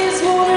is more